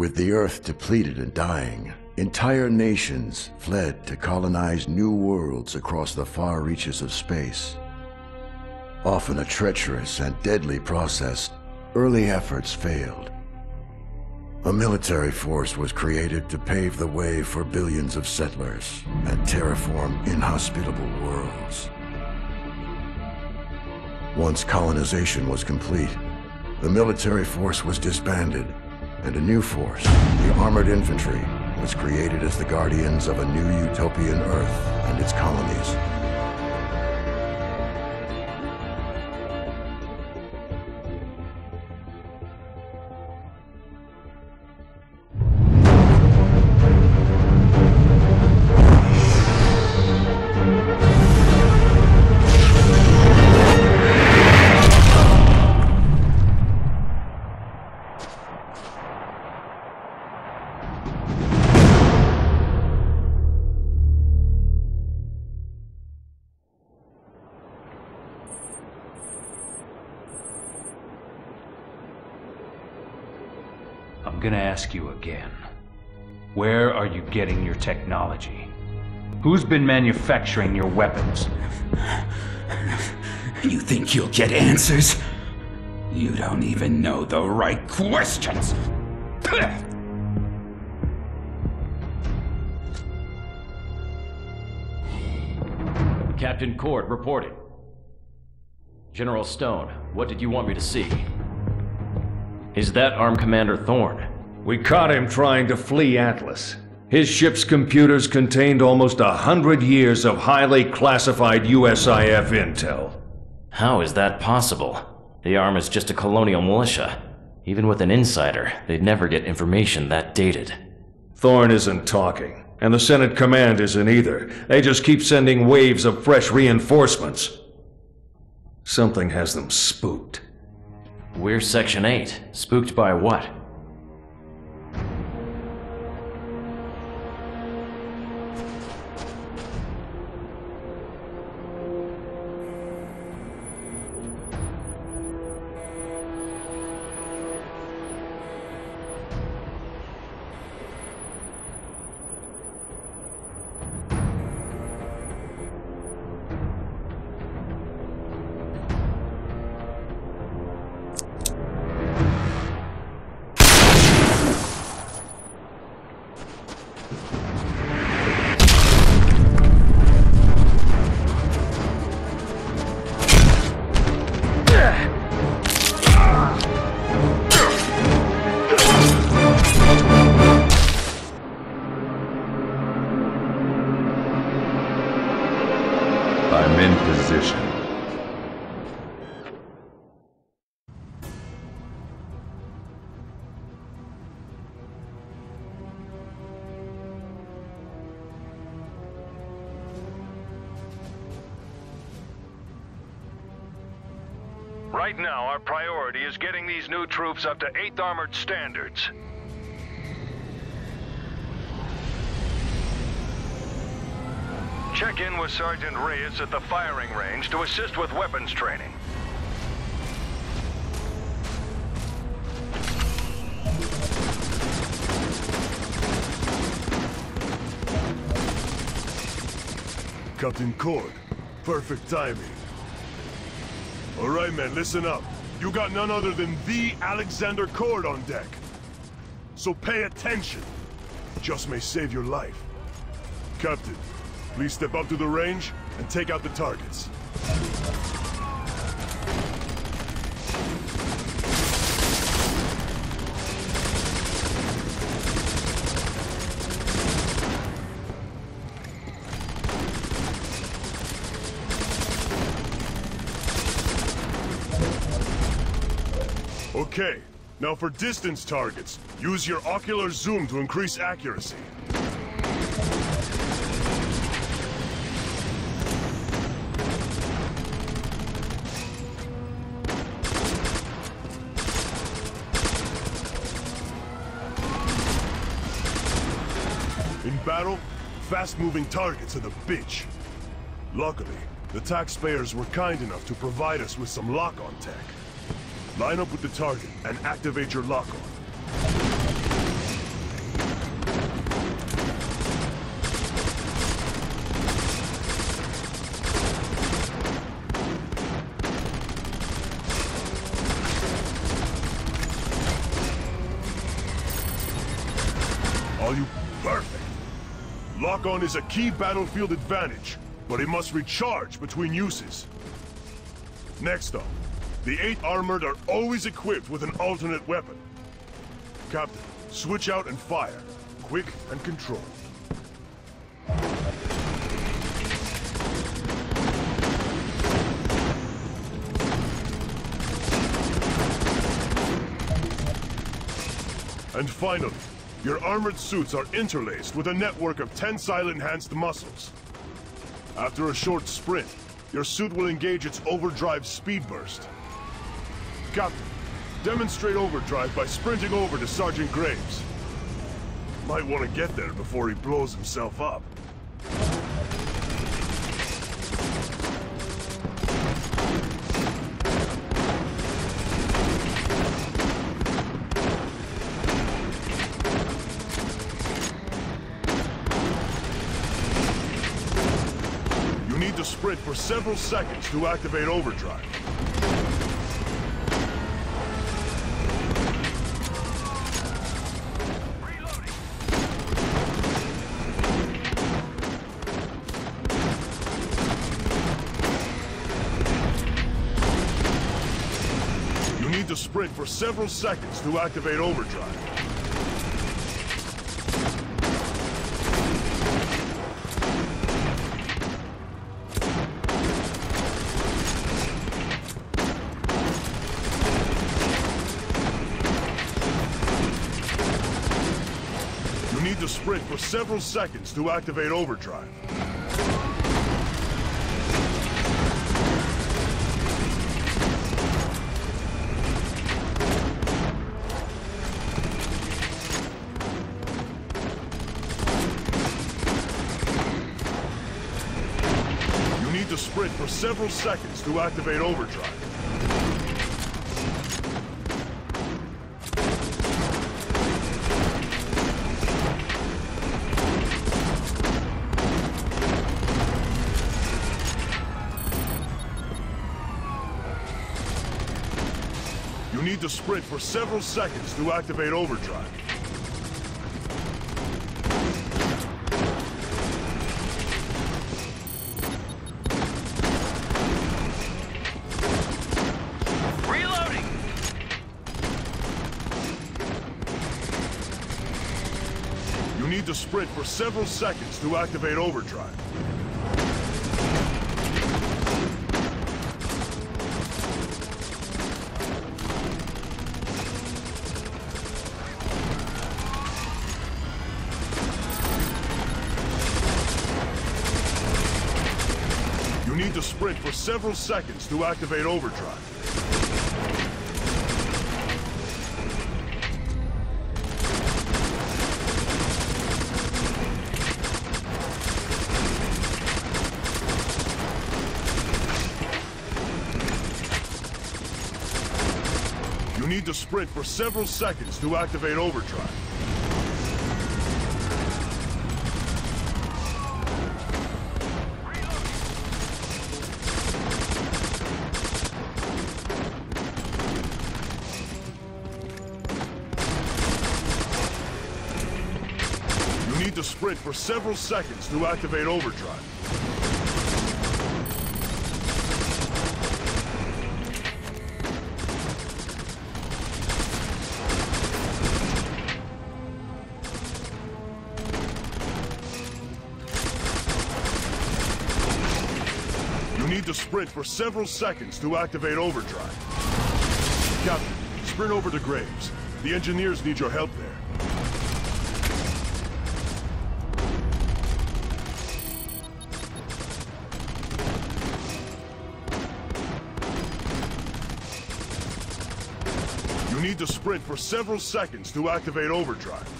With the Earth depleted and dying, entire nations fled to colonize new worlds across the far reaches of space. Often a treacherous and deadly process, early efforts failed. A military force was created to pave the way for billions of settlers and terraform inhospitable worlds. Once colonization was complete, the military force was disbanded, and a new force, the Armored Infantry, was created as the guardians of a new utopian Earth and its colonies. Ask you again. Where are you getting your technology? Who's been manufacturing your weapons? You think you'll get answers? You don't even know the right questions. Captain Corde reporting. General Stone, what did you want me to see? Is that Arm Commander Thorn? We caught him trying to flee Atlas. His ship's computers contained almost a hundred years of highly classified USIF intel. How is that possible? The Arm is just a colonial militia. Even with an insider, they'd never get information that dated. Thorn isn't talking, and the Senate command isn't either. They just keep sending waves of fresh reinforcements. Something has them spooked. We're Section 8. Spooked by what? Priority is getting these new troops up to 8th Armored standards. Check in with Sergeant Reyes at the firing range to assist with weapons training. Captain Corde, perfect timing. All right, men, listen up. You got none other than the Alexander Corde on deck. So pay attention. Just may save your life. Captain, please step up to the range and take out the targets. Now for distance targets, use your ocular zoom to increase accuracy. In battle, fast-moving targets are the bitch. Luckily, the taxpayers were kind enough to provide us with some lock-on tech. Line up with the target and activate your lock-on. Are you... Perfect! Lock-on is a key battlefield advantage, but it must recharge between uses. Next up, the 8 Armored are always equipped with an alternate weapon. Captain, switch out and fire. Quick and controlled. And finally, your armored suits are interlaced with a network of tensile enhanced muscles. After a short sprint, your suit will engage its overdrive speed burst. Captain, demonstrate overdrive by sprinting over to Sergeant Graves. Might want to get there before he blows himself up. You need to sprint for several seconds to activate overdrive. For several seconds to activate overdrive. You need to sprint for several seconds to activate overdrive. Several seconds to activate overdrive. You need to sprint for several seconds to activate overdrive. Sprint for several seconds to activate overdrive. You need to sprint for several seconds to activate overdrive. To sprint for several seconds to activate overdrive. You need to sprint for several seconds to activate overdrive. Sprint for several seconds to activate overdrive. Captain, sprint over to Graves. The engineers need your help there. You need to sprint for several seconds to activate overdrive.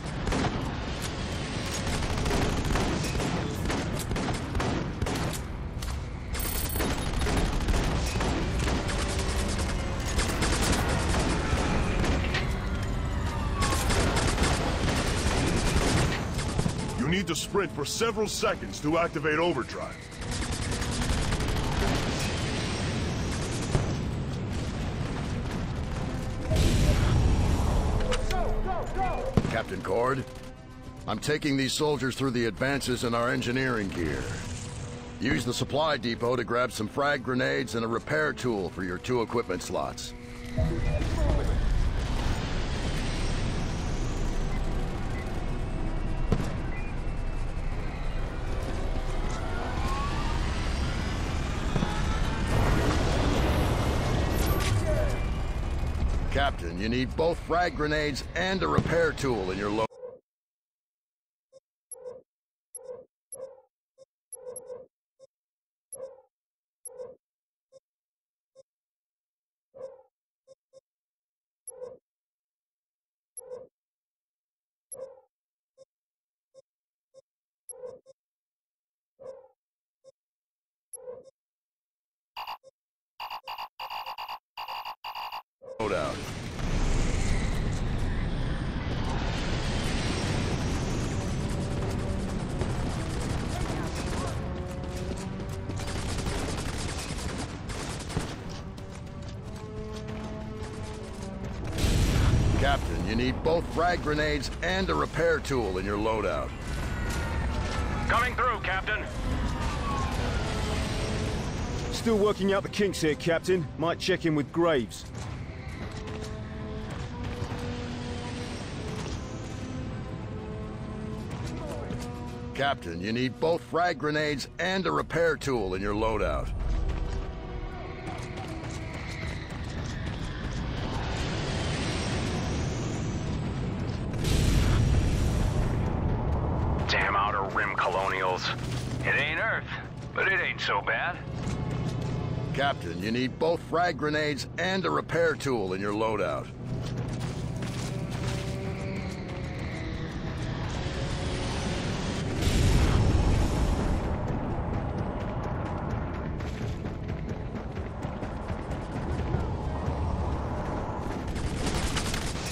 Sprint for several seconds to activate overdrive. Captain Corde, I'm taking these soldiers through the advances in our engineering gear. Use the supply depot to grab some frag grenades and a repair tool for your two equipment slots. You need both frag grenades and a repair tool in your load. Captain, you need both frag grenades and a repair tool in your loadout. Coming through, Captain. Still working out the kinks here, Captain. Might check in with Graves. Captain, you need both frag grenades and a repair tool in your loadout. Captain, you need both frag grenades and a repair tool in your loadout.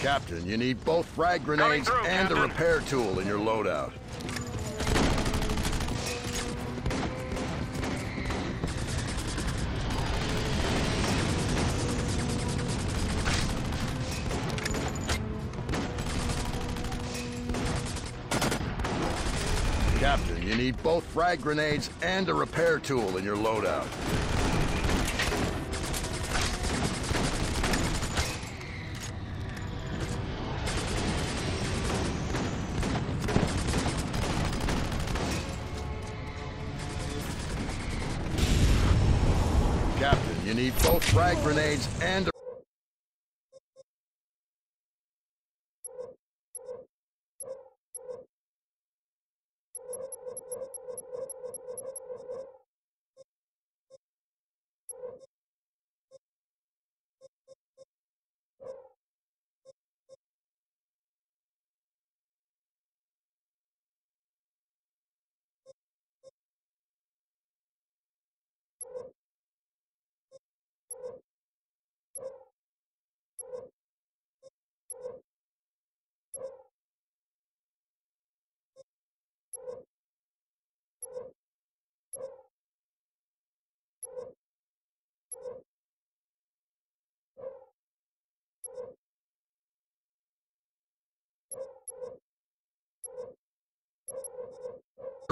Captain, you need both frag grenades through, and a repair tool in your loadout. Need both frag grenades and a repair tool in your loadout. Captain, you need both frag grenades and a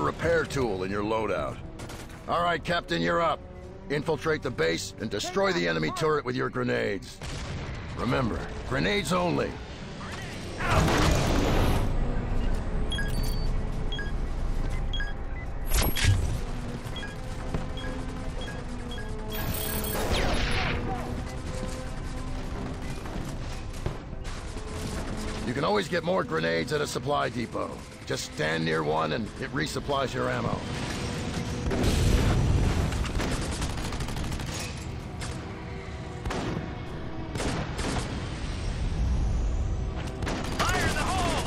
repair tool in your loadout. All right, Captain, you're up. Infiltrate the base and destroy the enemy turret with your grenades. Remember, grenades only. You can always get more grenades at a supply depot. Just stand near one and it resupplies your ammo. Fire in the hole!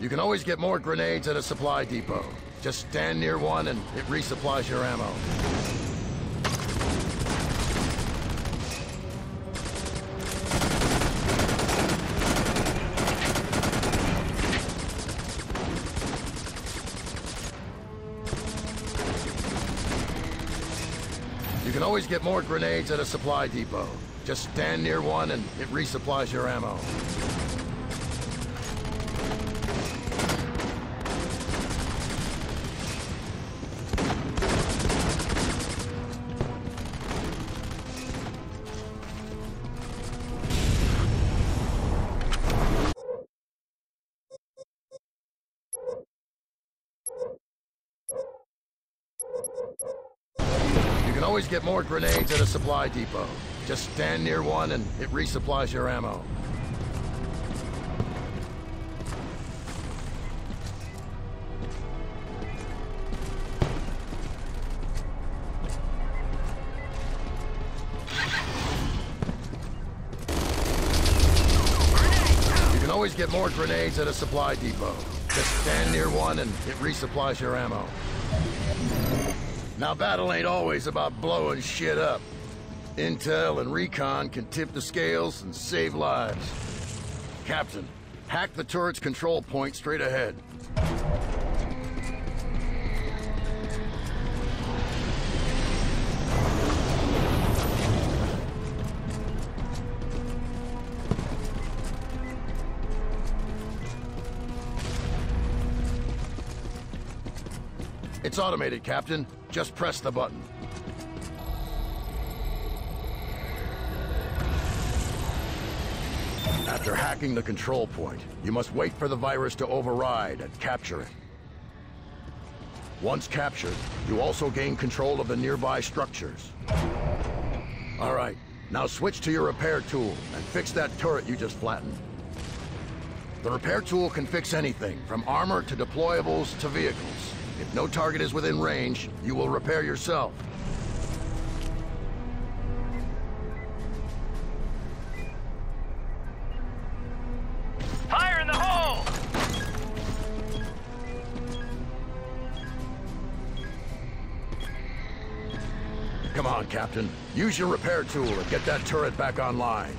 You can always get more grenades at a supply depot. Just stand near one and it resupplies your ammo. Get more grenades at a supply depot. Just stand near one and it resupplies your ammo. Always get more grenades at a supply depot. Just stand near one and it resupplies your ammo. You can always get more grenades at a supply depot. Just stand near one and it resupplies your ammo. Now battle ain't always about blowing shit up. Intel and recon can tip the scales and save lives. Captain, hack the turret's control point straight ahead. It's automated, Captain. Just press the button. After hacking the control point, you must wait for the virus to override and capture it. Once captured, you also gain control of the nearby structures. All right, now switch to your repair tool and fix that turret you just flattened. The repair tool can fix anything, from armor to deployables to vehicles. If no target is within range, you will repair yourself. Fire in the hole! Come on, Captain. Use your repair tool and get that turret back online.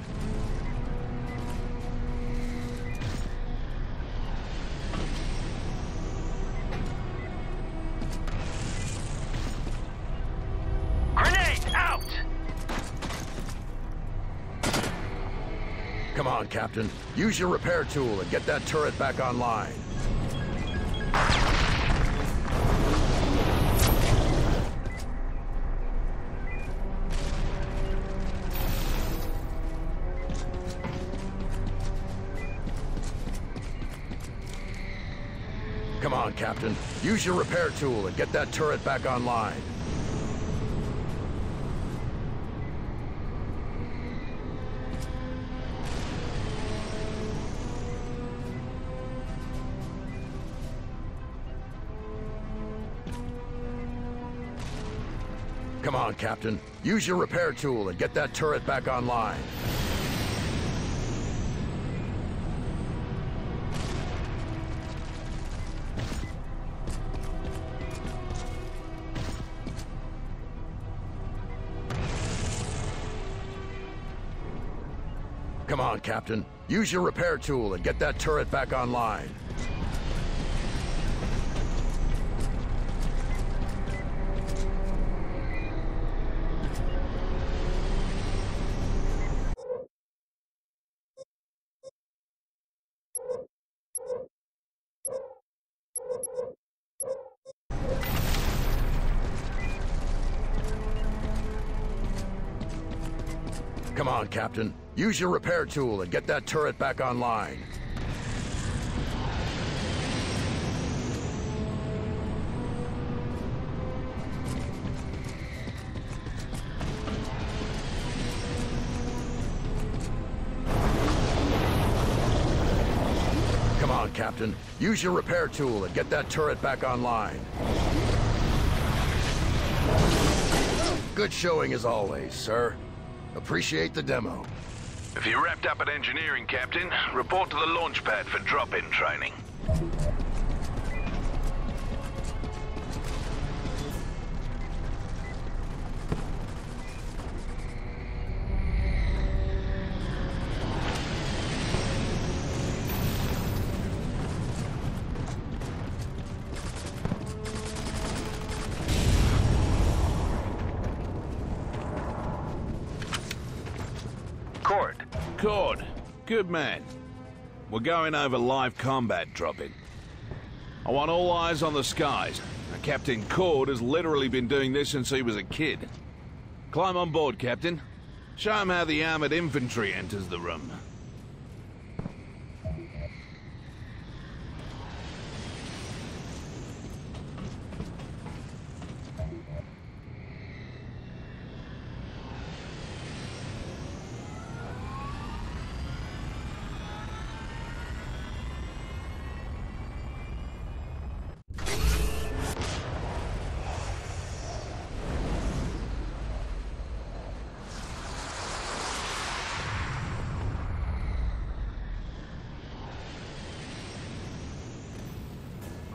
Use your repair tool and get that turret back online. Come on, Captain. Use your repair tool and get that turret back online. Captain. Use your repair tool and get that turret back online. Come on, Captain. Use your repair tool and get that turret back online. Come on, Captain. Use your repair tool and get that turret back online. Captain. Use your repair tool and get that turret back online. Good showing as always, sir. Appreciate the demo. If you're wrapped up at engineering, Captain, report to the launch pad for drop-in training. Good man. We're going over live combat dropping. I want all eyes on the skies. Now, Captain Corde has literally been doing this since he was a kid. Climb on board, Captain. Show him how the armored infantry enters the room.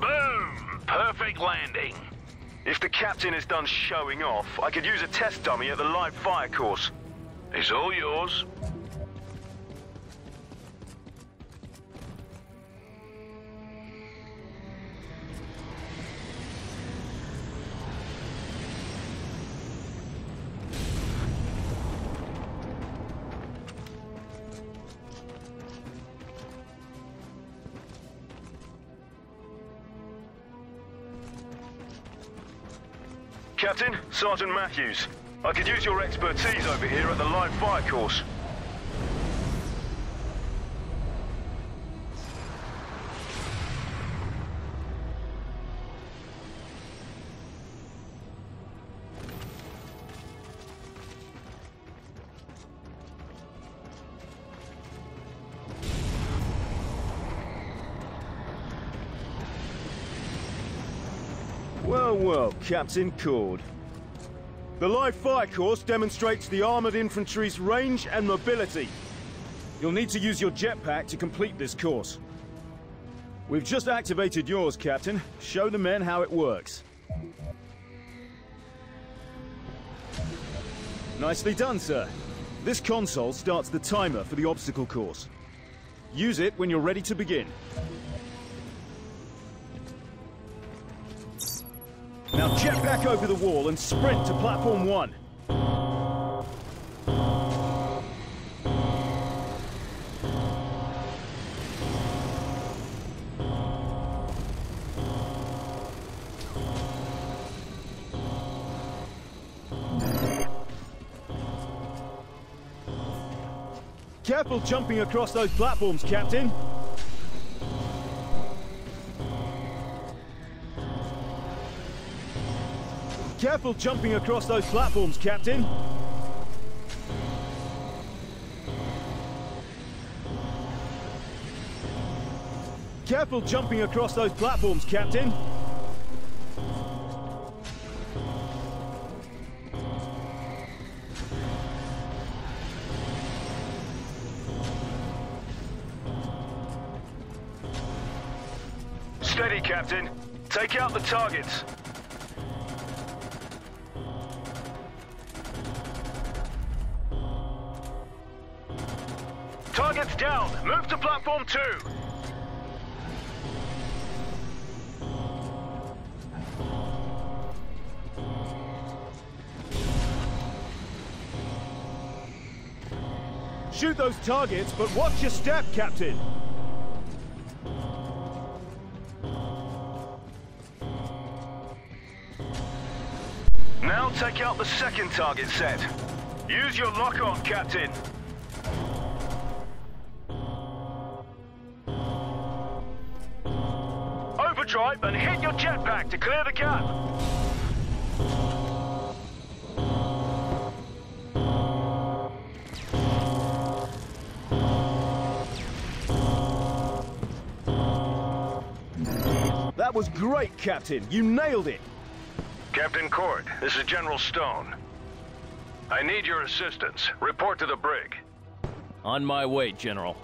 Boom! Perfect landing. If the captain is done showing off, I could use a test dummy at the live fire course. It's all yours. Captain, Sergeant Matthews. I could use your expertise over here at the live fire course. Captain Corde. The live fire course demonstrates the armored infantry's range and mobility. You'll need to use your jetpack to complete this course. We've just activated yours, Captain. Show the men how it works. Nicely done, sir. This console starts the timer for the obstacle course. Use it when you're ready to begin. Now jet back over the wall and sprint to platform one. Careful jumping across those platforms, Captain. Careful jumping across those platforms, Captain. Careful jumping across those platforms, Captain. Steady, Captain. Take out the targets. Those targets, but watch your step, Captain. Now take out the second target set. Use your lock-on, Captain. Overdrive and hit your jetpack to clear the gap. That was great, Captain. You nailed it. Captain Corde, this is General Stone. I need your assistance. Report to the brig. On my way, General.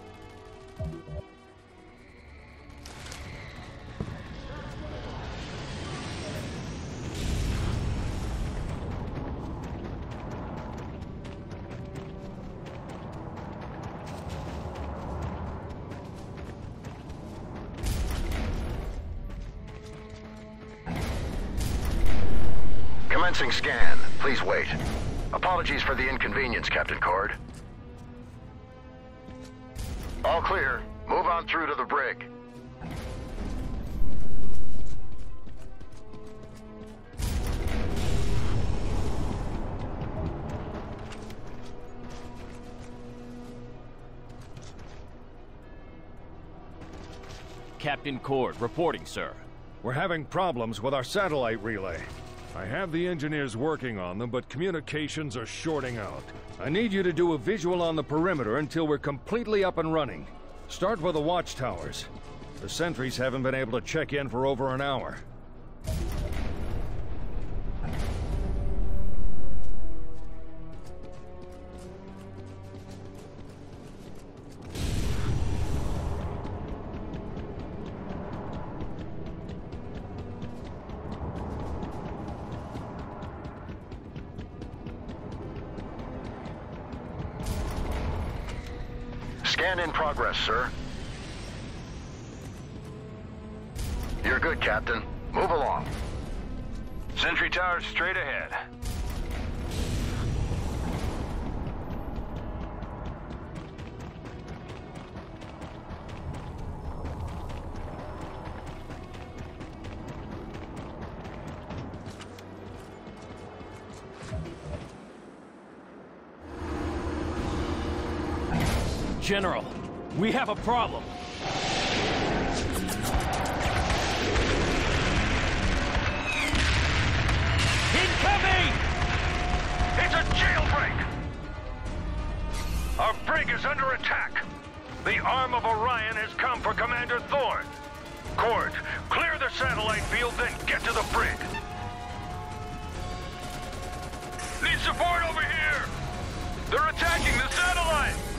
Please wait. Apologies for the inconvenience, Captain Corde. All clear. Move on through to the brig. Captain Corde, reporting, sir. We're having problems with our satellite relay. I have the engineers working on them, but communications are shorting out. I need you to do a visual on the perimeter until we're completely up and running. Start with the watchtowers. The sentries haven't been able to check in for over an hour. General, we have a problem. Incoming! It's a jailbreak! Our brig is under attack. The arm of Orion has come for Commander Thorn. Corde, clear the satellite field, then get to the brig. Need support over here! They're attacking the satellite!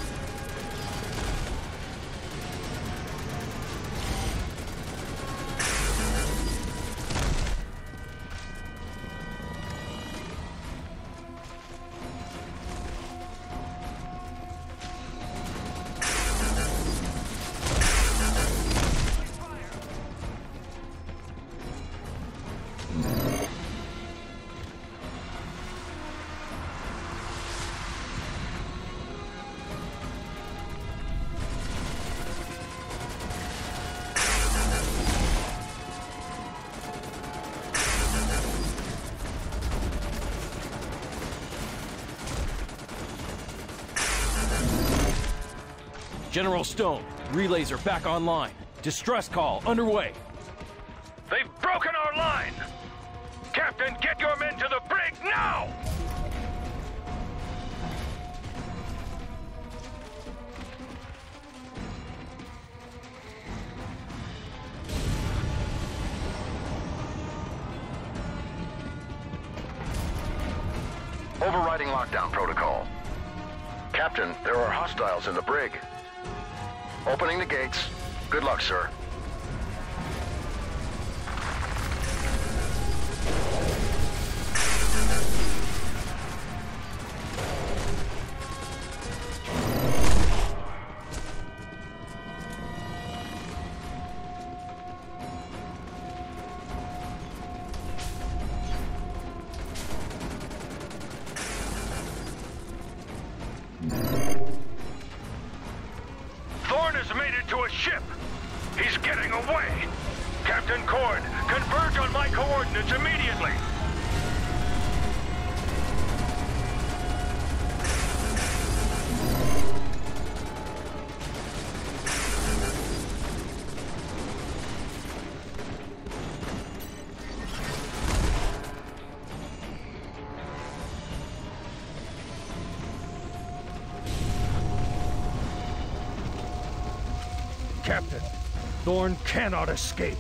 General Stone, relays are back online. Distress call underway. Captain, Thorn cannot escape.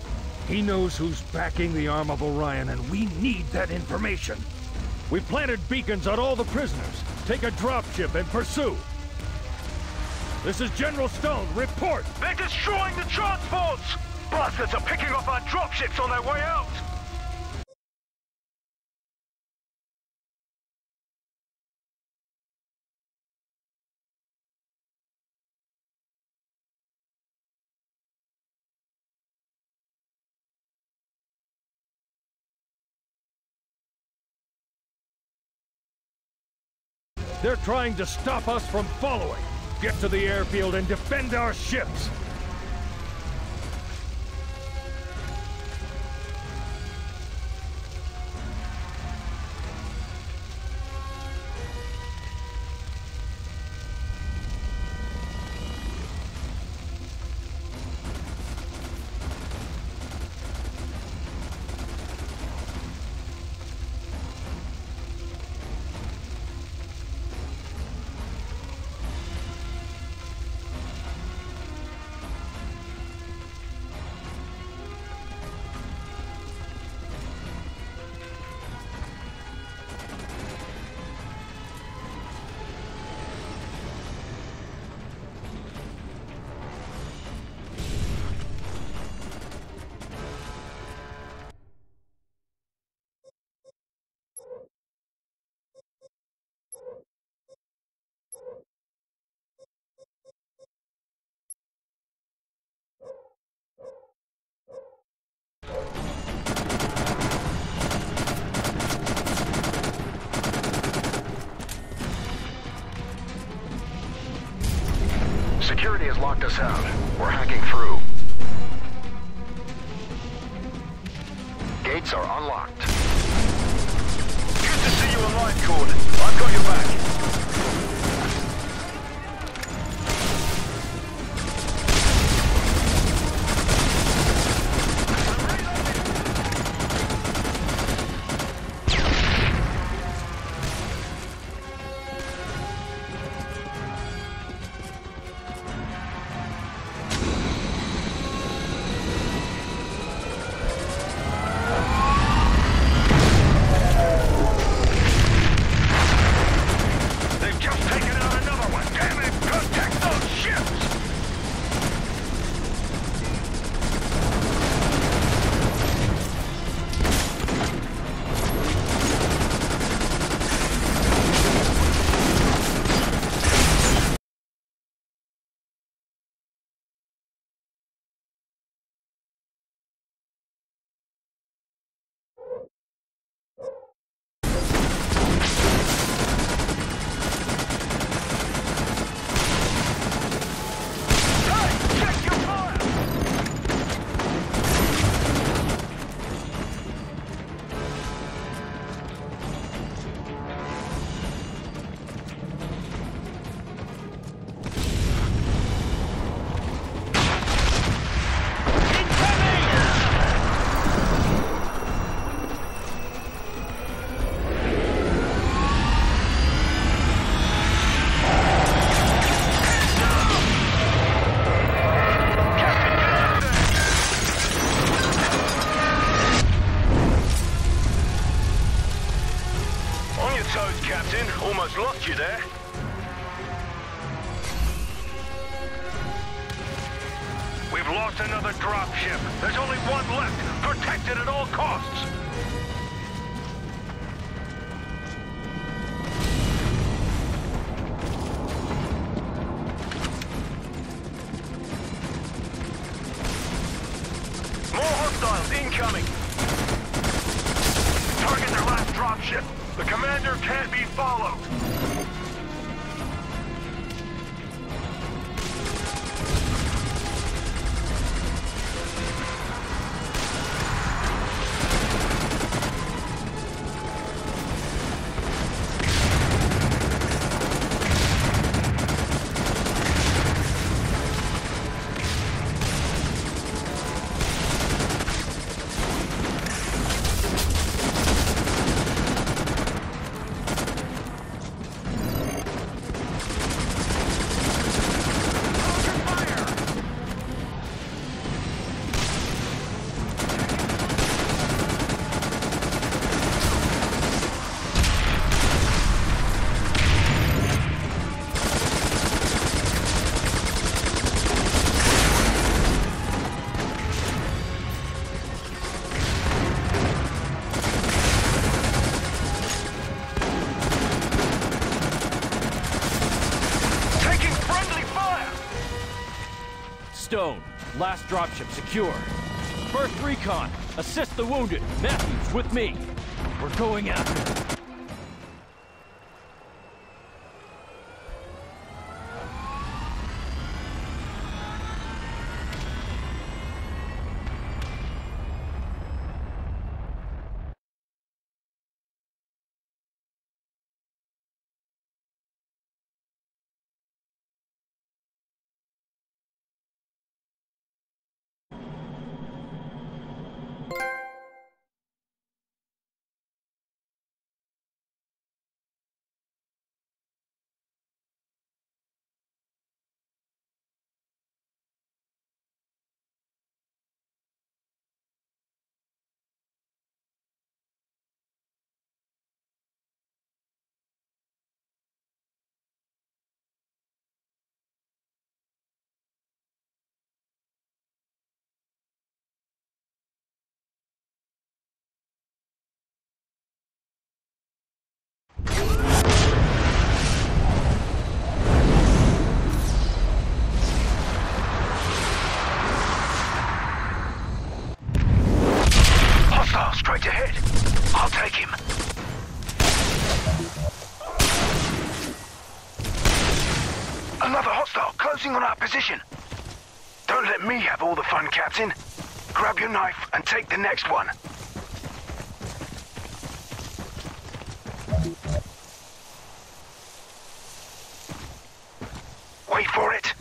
He knows who's backing the arm of Orion, and we need that information. We've planted beacons on all the prisoners. Take a dropship and pursue. This is General Stone. Report! They're destroying the transports! Bastards are picking off our dropships on their way out! They're trying to stop us from following. Get to the airfield and defend our ships. down. Last dropship secure. First recon, assist the wounded. Matthews with me. We're going after closing on our position. Don't let me have all the fun, Captain. Grab your knife and take the next one. Wait for it.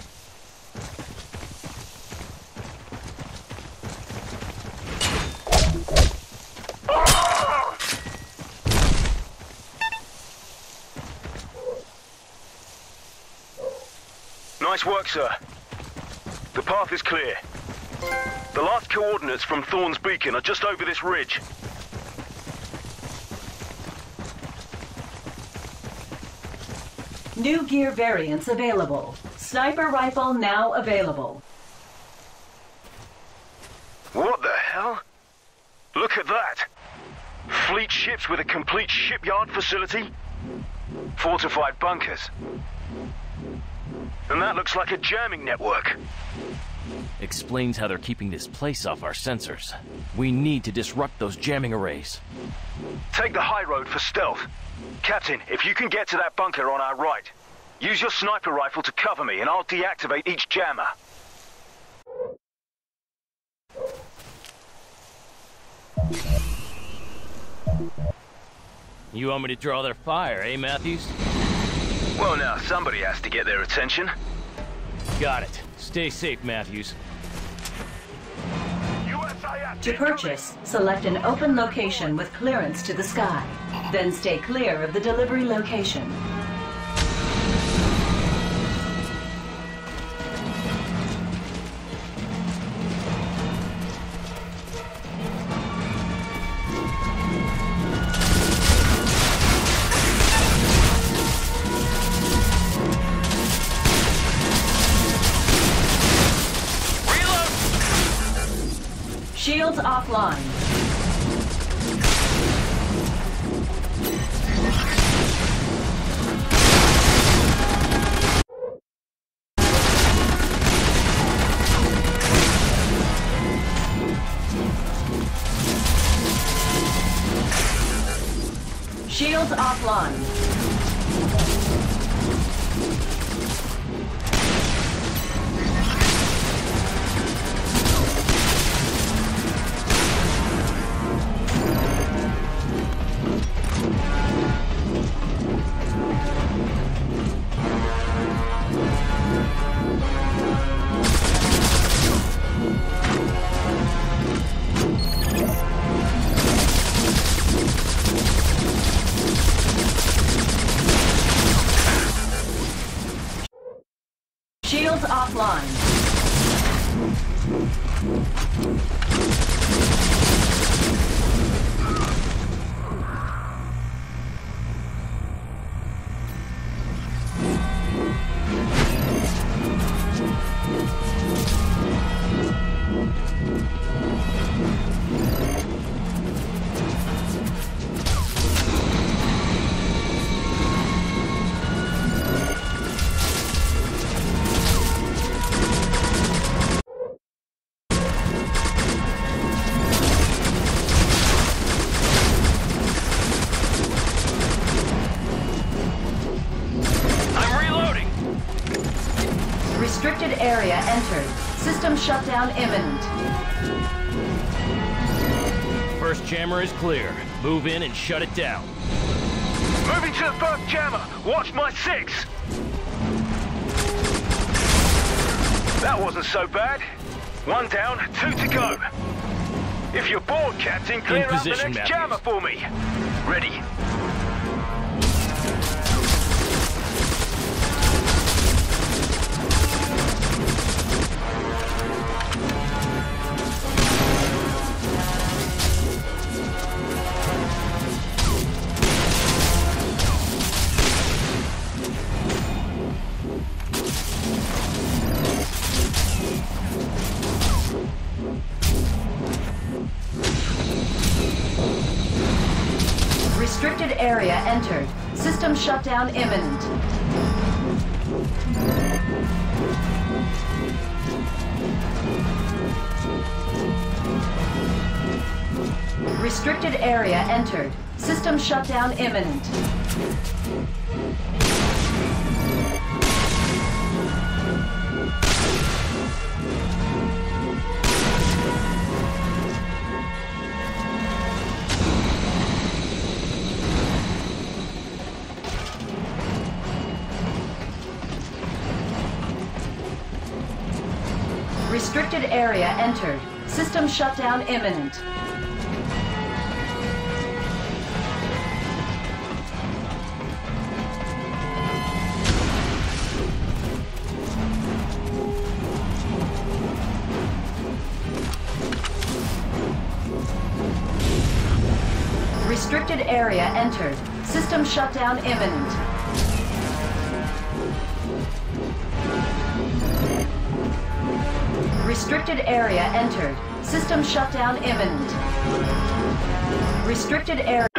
Nice work, sir. The path is clear. The last coordinates from Thorn's Beacon are just over this ridge. New gear variants available. Sniper rifle now available. What the hell? Look at that! Fleet ships with a complete shipyard facility? Fortified bunkers. And that looks like a jamming network. Explains how they're keeping this place off our sensors. We need to disrupt those jamming arrays. Take the high road for stealth. Captain, if you can get to that bunker on our right, use your sniper rifle to cover me and I'll deactivate each jammer. You want me to draw their fire, eh, Matthews? Well now, somebody has to get their attention. Got it. Stay safe, Matthews. To purchase, select an open location with clearance to the sky. Then stay clear of the delivery location. Shutdown imminent. First jammer is clear. Move in and shut it down. Moving to the first jammer. Watch my six. That wasn't so bad. One down, two to go. If you're bored, Captain, clear out the next Matthews. jammer for me. Ready. System shutdown shutdown imminent. Restricted area entered. System shutdown imminent. Restricted area entered. System shutdown imminent. Restricted area...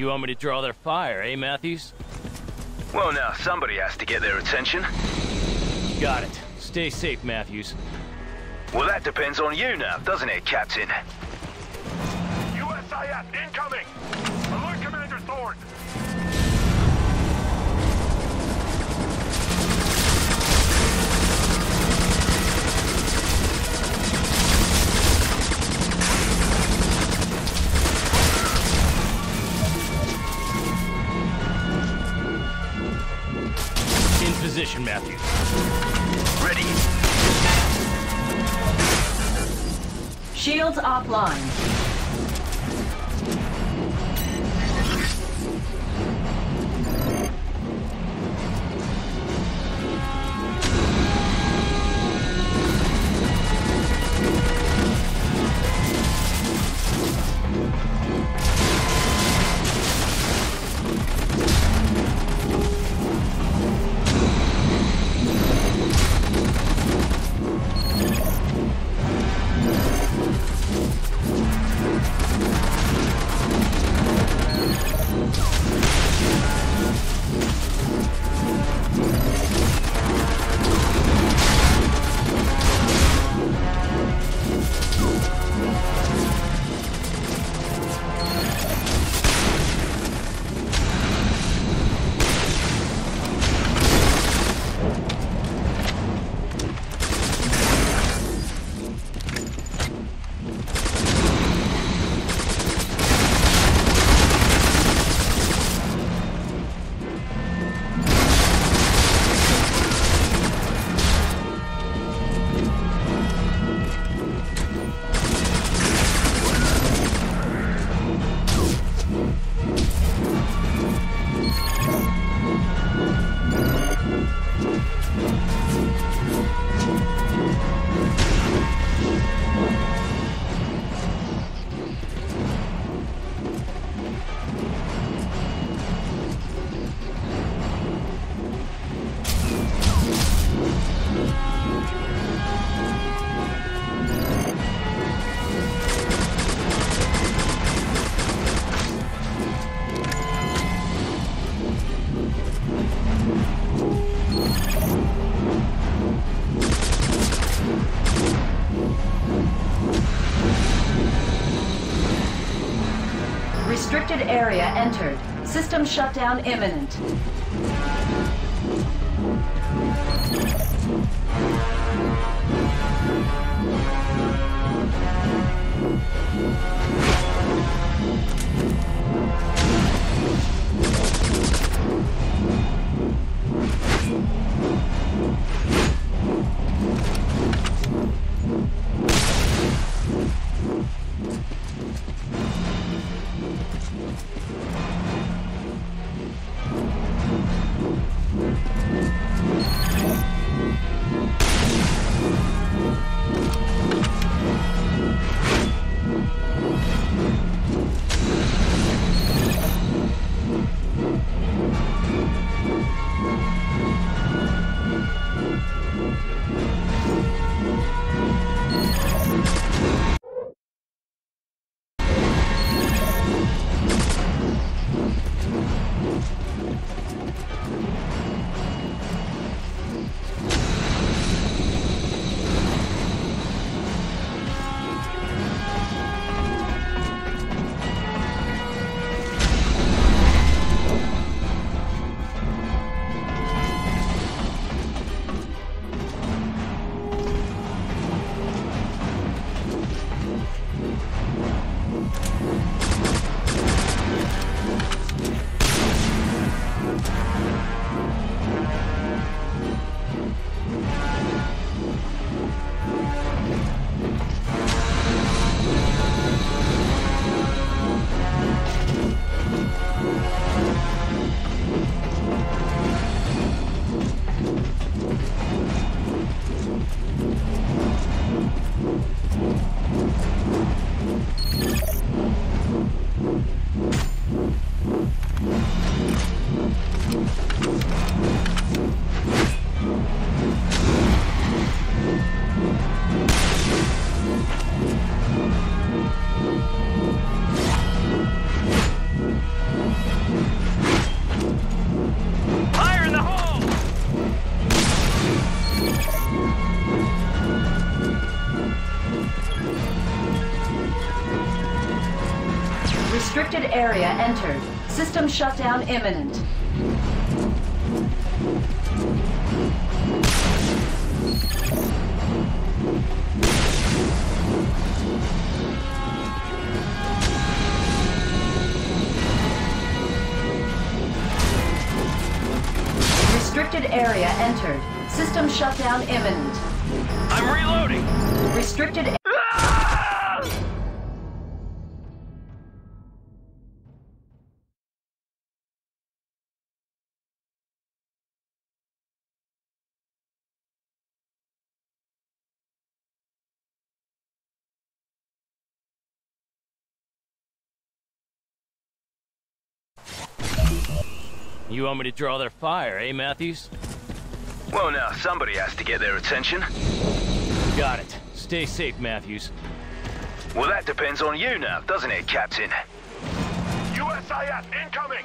You want me to draw their fire, eh, Matthews? Well, now, somebody has to get their attention. Got it. Stay safe, Matthews. Well, that depends on you now, doesn't it, Captain? USIS incoming! Position, Matthews. Ready. Shields offline. Area entered. System shutdown imminent. Area entered. System shutdown imminent. You want me to draw their fire, eh, Matthews? Well, now, somebody has to get their attention. Got it. Stay safe, Matthews. Well, that depends on you now, doesn't it, Captain? USIS incoming!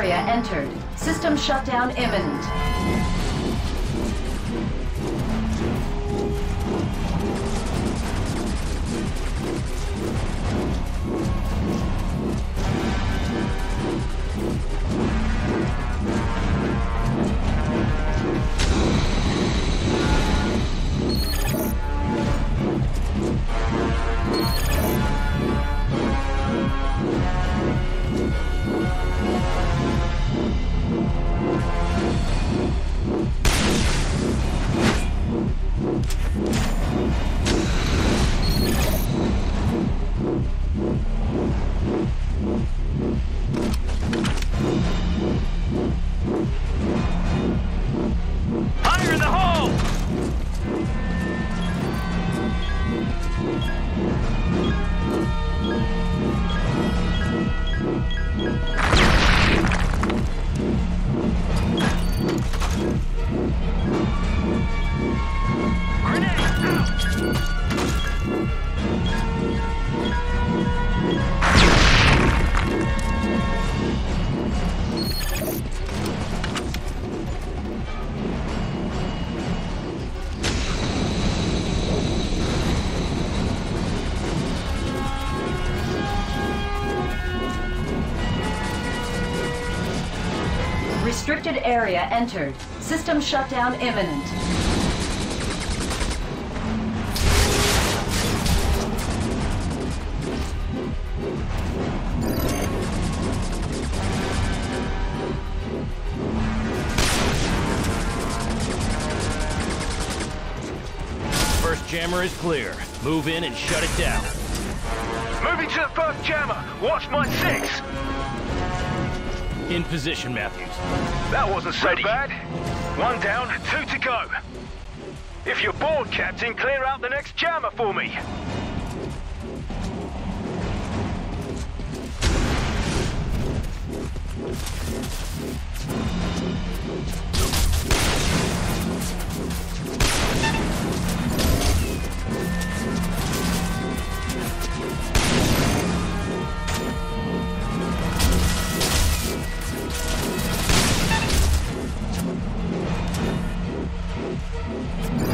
Area entered. System shutdown imminent. Area entered. System shutdown imminent. First jammer is clear. Move in and shut it down. Moving to the first jammer. Watch my six. In position, Matthews. That wasn't so bad. One down, two to go. If you're bored, Captain, clear out the next jammer for me. Jammer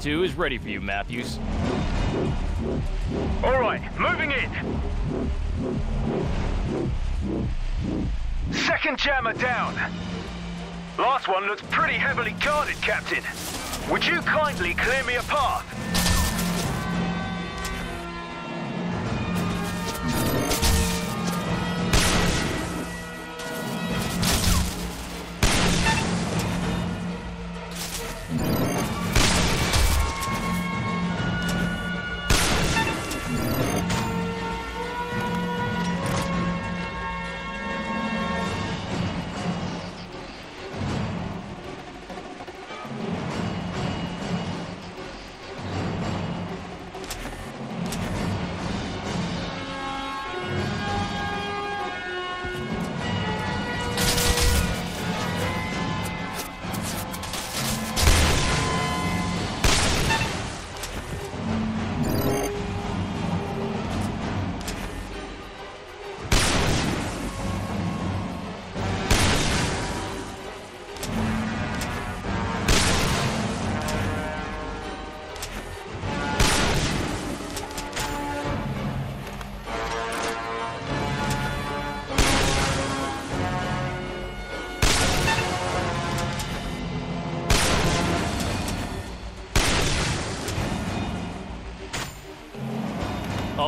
2 is ready for you, Matthews. All right, moving in. Second jammer down. Last one looks pretty heavily guarded, Captain. Would you kindly clear me a path?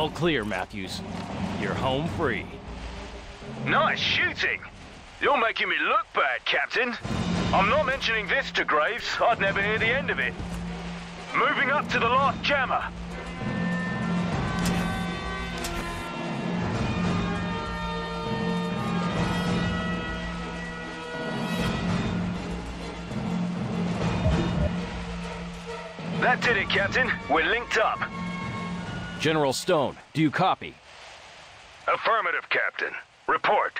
All clear, Matthews. You're home free. Nice shooting. You're making me look bad, Captain. I'm not mentioning this to Graves. I'd never hear the end of it. Moving up to the last jammer. That did it, Captain. We're linked up. General Stone, do you copy? Affirmative, Captain. Report.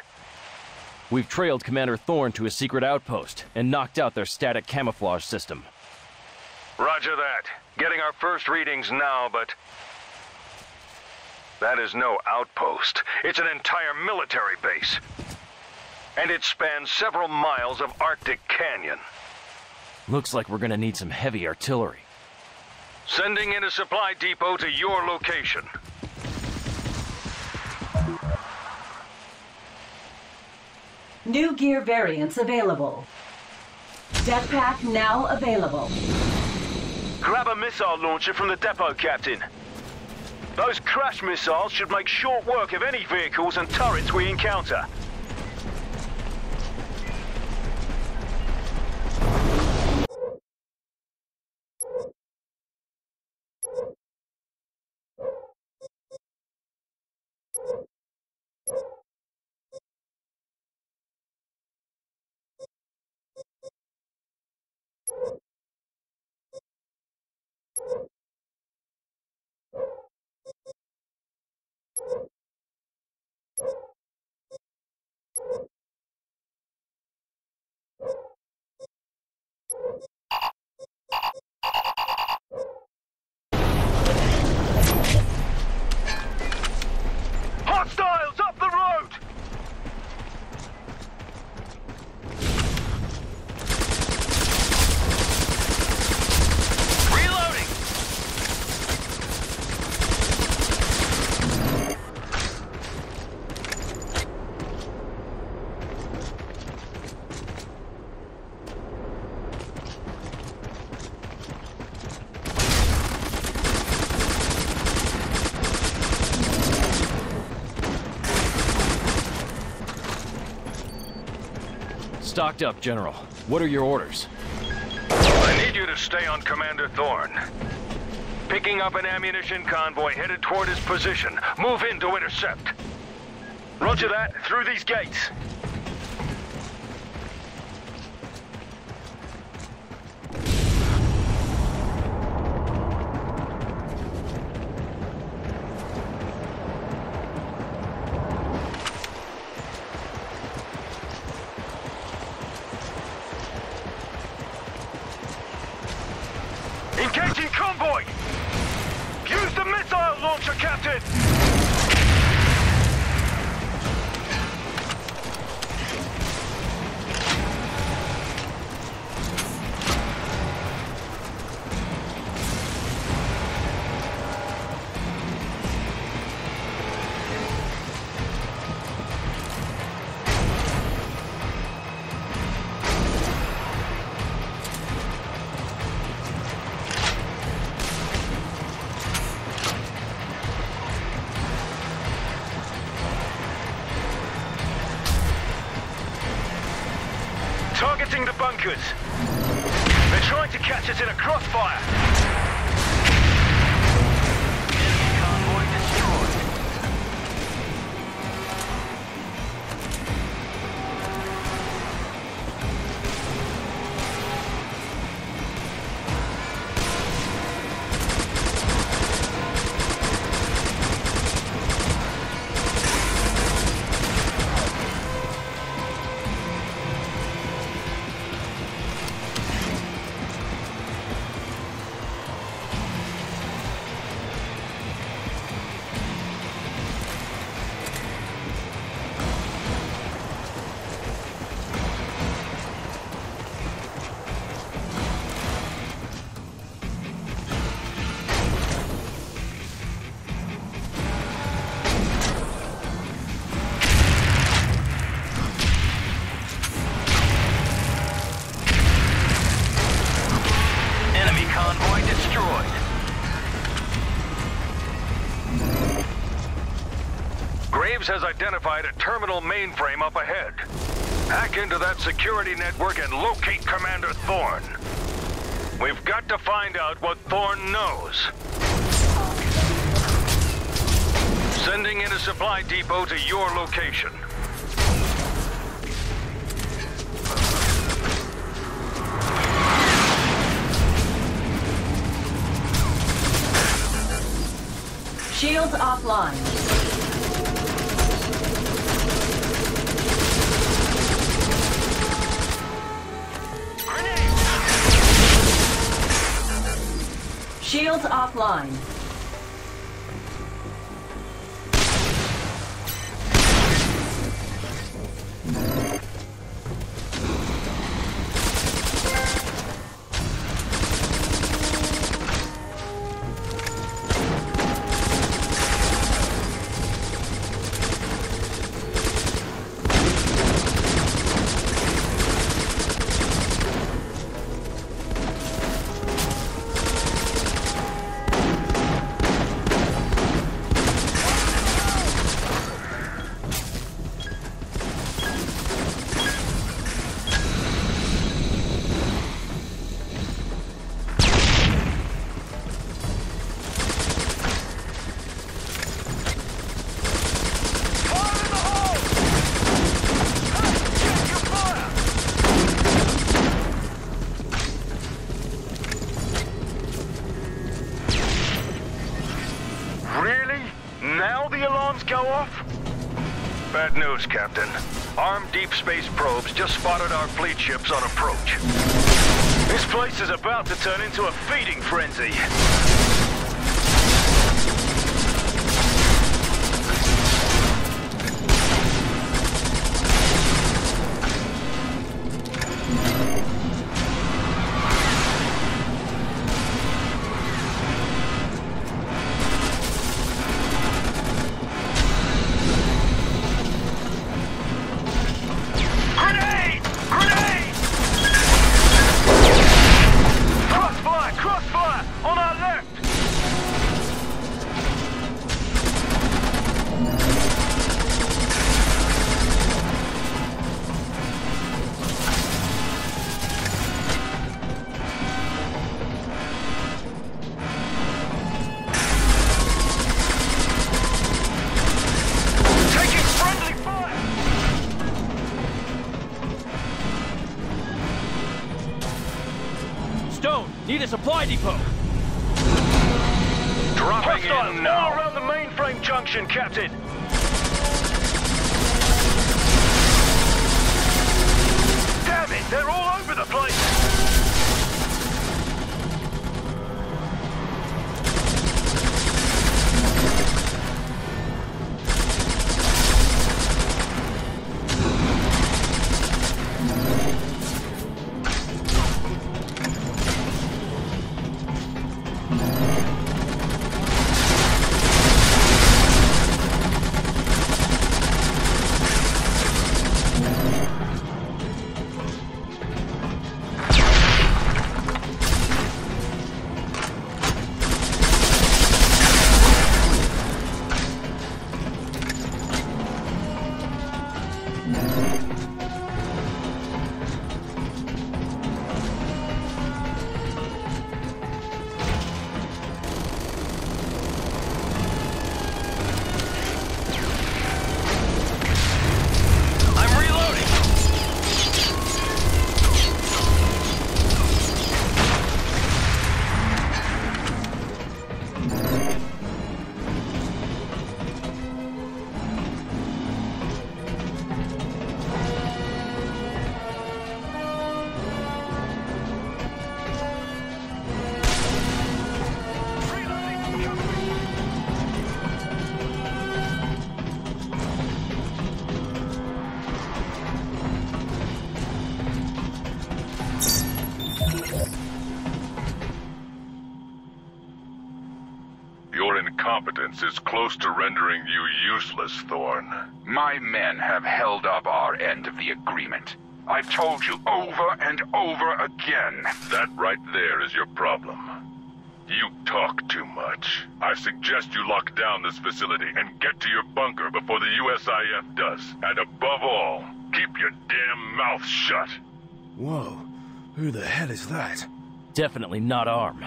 We've trailed Commander Thorn to a secret outpost and knocked out their static camouflage system. Roger that. Getting our first readings now, but... That is no outpost. It's an entire military base. And it spans several miles of Arctic Canyon. Looks like we're gonna need some heavy artillery. Sending in a supply depot to your location. New gear variants available. Jetpack now available. Grab a missile launcher from the depot, Captain. Those crash missiles should make short work of any vehicles and turrets we encounter. Stocked up, General. What are your orders? I need you to stay on Commander Thorn. Picking up an ammunition convoy headed toward his position. Move in to intercept. Roger that. Through these gates. Has identified a terminal mainframe up ahead. Hack into that security network and locate Commander Thorn. We've got to find out what Thorn knows. Sending in a supply depot to your location. Shields offline. Shields offline. Just spotted our fleet ships on approach. This place is about to turn into a feeding frenzy. Close to rendering you useless, Thorn. My men have held up our end of the agreement. I've told you over and over again. That right there is your problem. You talk too much. I suggest you lock down this facility and get to your bunker before the USIF does. And above all, keep your damn mouth shut. Whoa, who the hell is that? Definitely not ARM.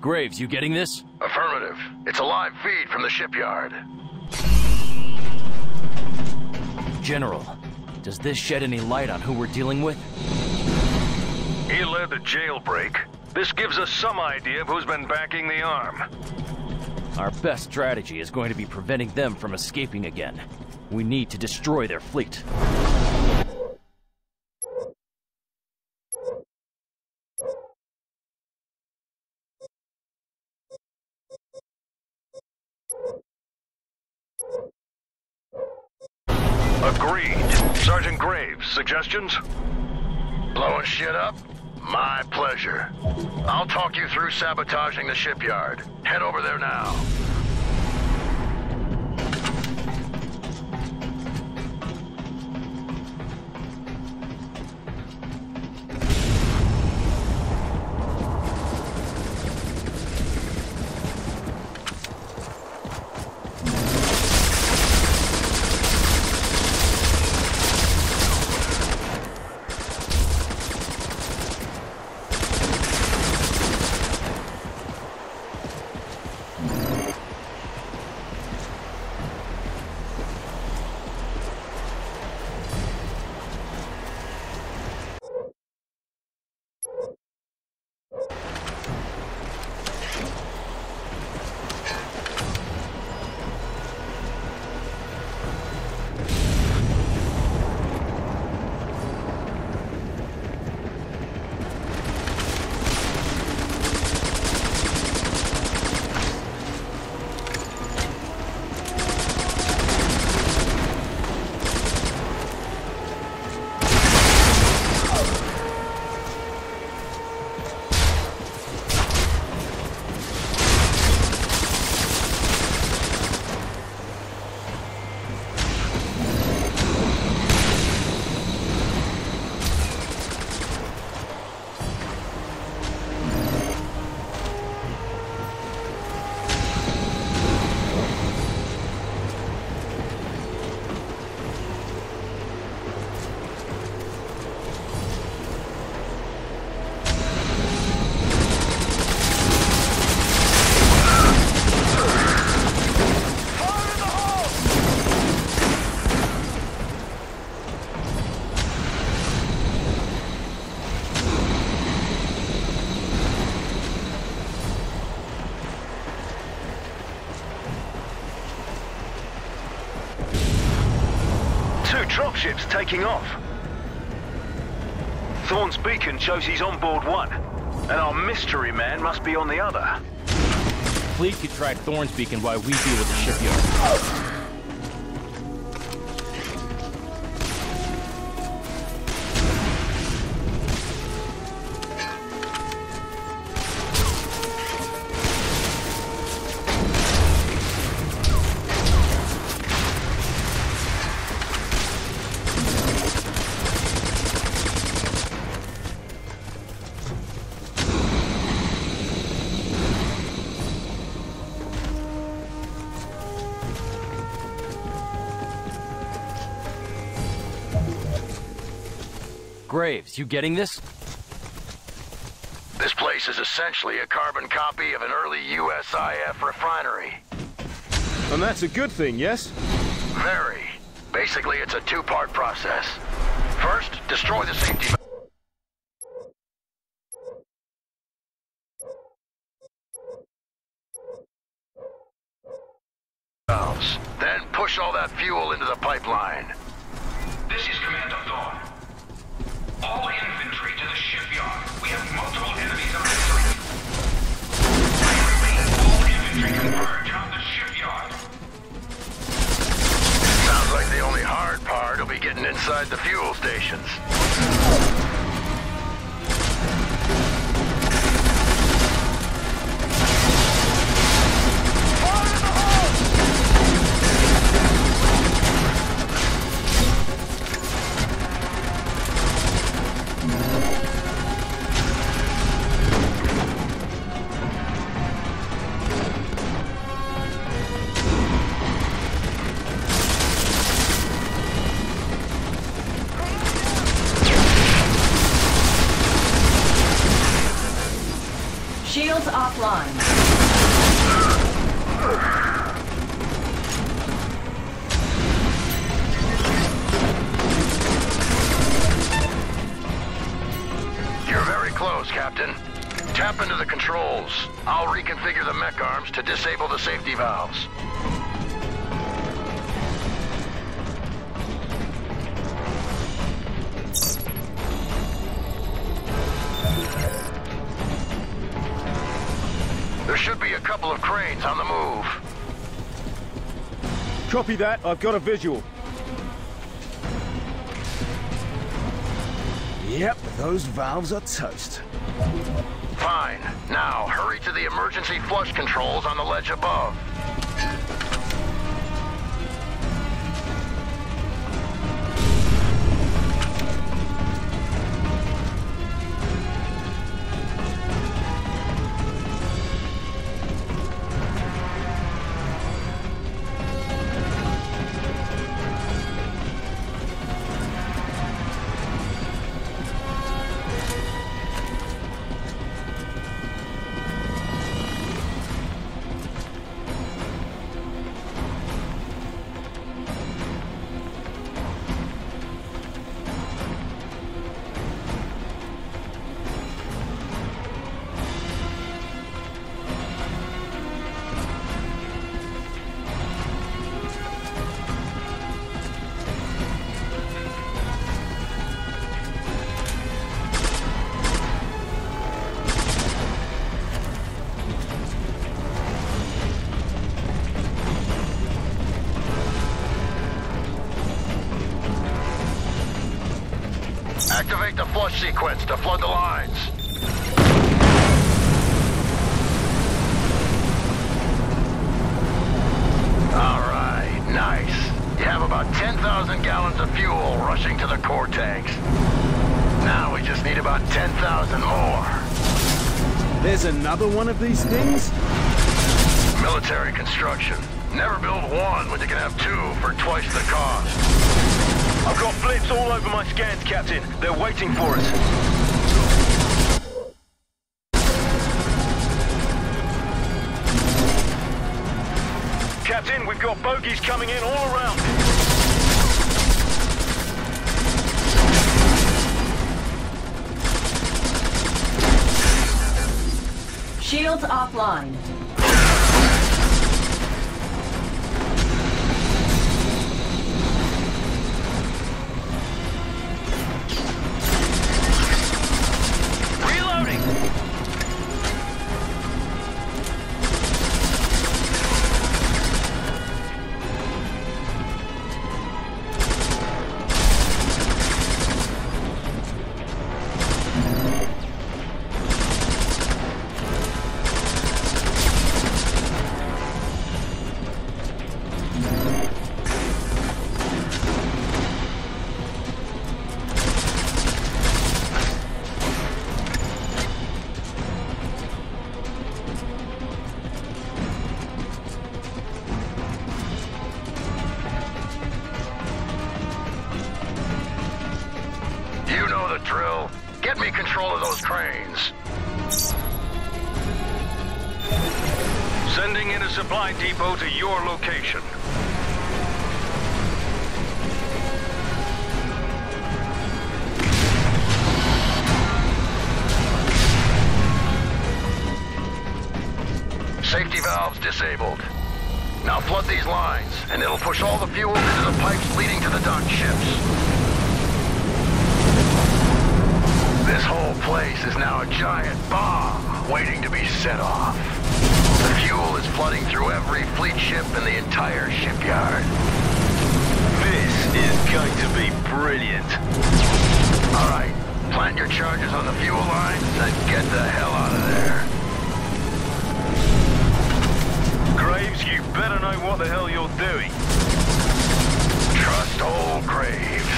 Graves, you getting this? Affirmative. It's a live feed from the shipyard. General, does this shed any light on who we're dealing with? He led the jailbreak. This gives us some idea of who's been backing the ARM. Our best strategy is going to be preventing them from escaping again. We need to destroy their fleet. Agreed. Sergeant Graves, suggestions? Blowing shit up? My pleasure. I'll talk you through sabotaging the shipyard. Head over there now. Ship's taking off. Thorn's beacon shows he's on board one, and our mystery man must be on the other. Fleet could track Thorn's beacon while we deal with the shipyard. Graves, you getting this? This place is essentially a carbon copy of an early USIF refinery. And that's a good thing, yes? Very. Basically, it's a two-part process. First, destroy the safety... inside the fuel stations. That, I've got a visual. Yep, those valves are toast. Fine. Now, hurry to the emergency flush controls on the ledge above. Activate the flush sequence to flood the lines. All right, nice. You have about 10,000 gallons of fuel rushing to the core tanks. Now we just need about 10,000 more. There's another one of these things? Military construction. Never build one when you can have two for twice the cost. I've got blips all over my scans, Captain. They're waiting for us. Captain, we've got bogies coming in all around. Shields offline. find your charges on the fuel lines and get the hell out of there. Graves, you better know what the hell you're doing. Trust old Graves.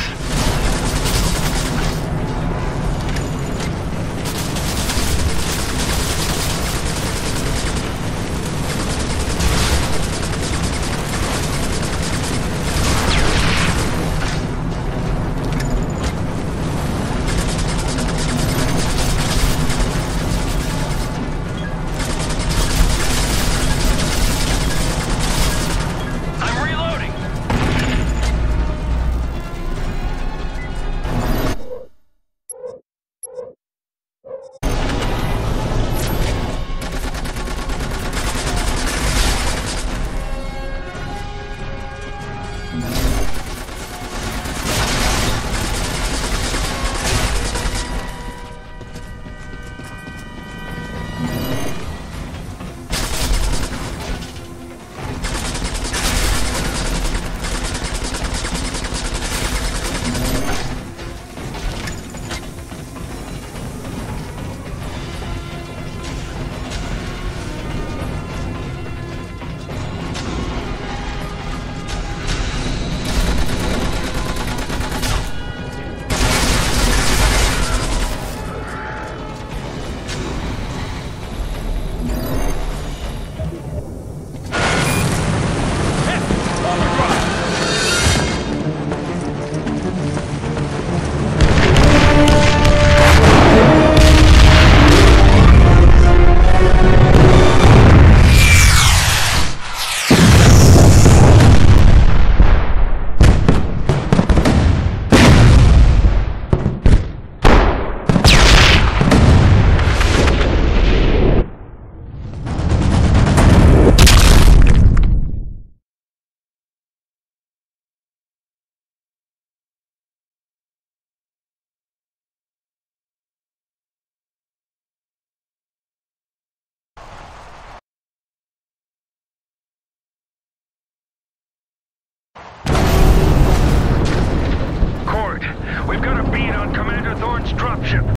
Speed on Commander Thorne's dropship.